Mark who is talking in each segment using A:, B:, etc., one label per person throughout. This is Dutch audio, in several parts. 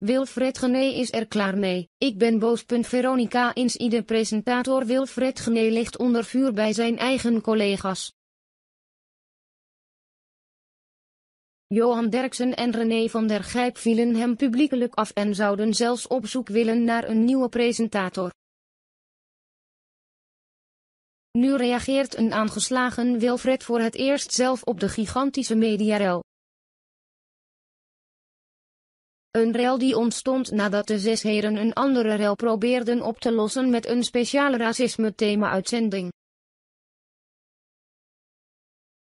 A: Wilfred Gené is er klaar mee. Ik ben boos. Veronica Inside presentator Wilfred Gené ligt onder vuur bij zijn eigen collega's. Johan Derksen en René van der Gijp vielen hem publiekelijk af en zouden zelfs op zoek willen naar een nieuwe presentator. Nu reageert een aangeslagen Wilfred voor het eerst zelf op de gigantische mediarel. Een rel die ontstond nadat de zes heren een andere rel probeerden op te lossen met een speciale racisme-thema-uitzending.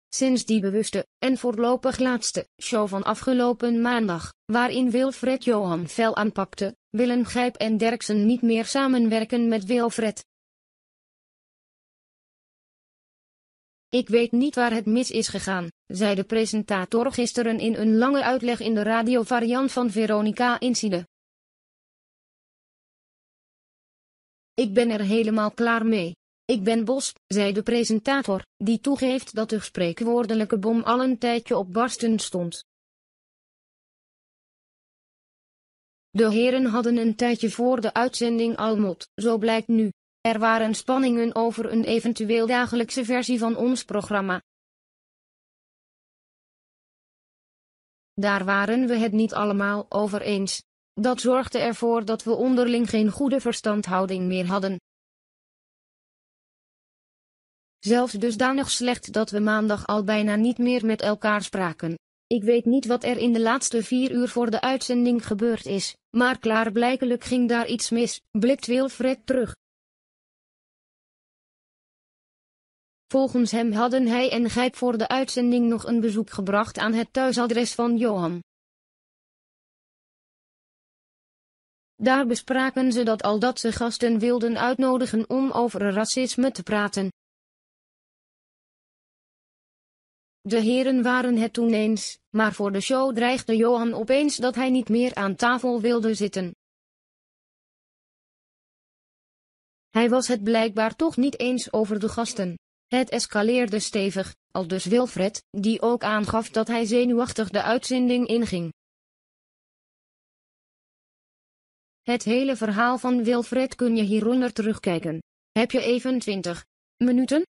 A: Sinds die bewuste, en voorlopig laatste, show van afgelopen maandag, waarin Wilfred Johan fel aanpakte, willen Gijp en Derksen niet meer samenwerken met Wilfred. Ik weet niet waar het mis is gegaan, zei de presentator gisteren in een lange uitleg in de radiovariant van Veronica Inside. Ik ben er helemaal klaar mee. Ik ben Bos, zei de presentator, die toegeeft dat de spreekwoordelijke bom al een tijdje op barsten stond. De heren hadden een tijdje voor de uitzending al mot, zo blijkt nu. Er waren spanningen over een eventueel dagelijkse versie van ons programma. Daar waren we het niet allemaal over eens. Dat zorgde ervoor dat we onderling geen goede verstandhouding meer hadden. Zelfs dusdanig slecht dat we maandag al bijna niet meer met elkaar spraken. Ik weet niet wat er in de laatste vier uur voor de uitzending gebeurd is, maar klaarblijkelijk ging daar iets mis, blikt Wilfred terug. Volgens hem hadden hij en Gijp voor de uitzending nog een bezoek gebracht aan het thuisadres van Johan. Daar bespraken ze dat al dat ze gasten wilden uitnodigen om over racisme te praten. De heren waren het toen eens, maar voor de show dreigde Johan opeens dat hij niet meer aan tafel wilde zitten. Hij was het blijkbaar toch niet eens over de gasten. Het escaleerde stevig, al dus Wilfred, die ook aangaf dat hij zenuwachtig de uitzending inging. Het hele verhaal van Wilfred kun je hieronder terugkijken. Heb je even 20 minuten?